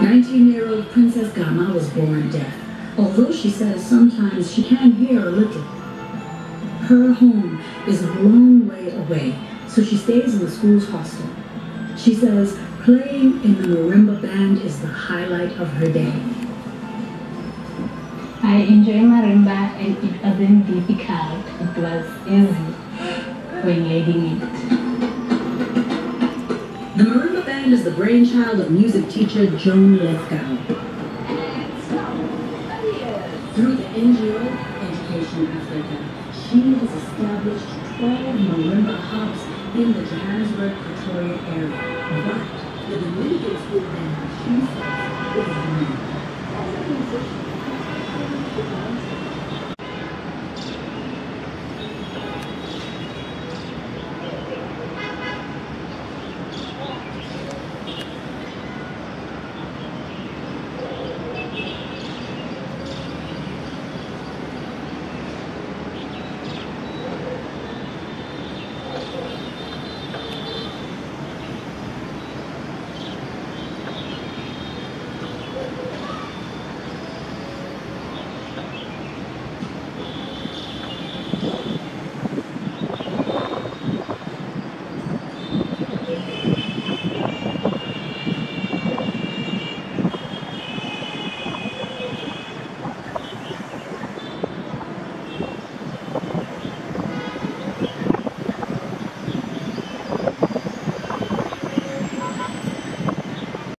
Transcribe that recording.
19-year-old Princess Gama was born deaf, although she says sometimes she can hear a little. Her home is a long way away, so she stays in the school's hostel. She says playing in the marimba band is the highlight of her day. I enjoy marimba and it wasn't difficult. It was easy when leading it. The marimba is the brainchild of music teacher Joan Lithgow. Through the NGO Education Africa, she has established 12 marimba hubs in the Johannesburg, Pretoria area. But the Dominican school band, she's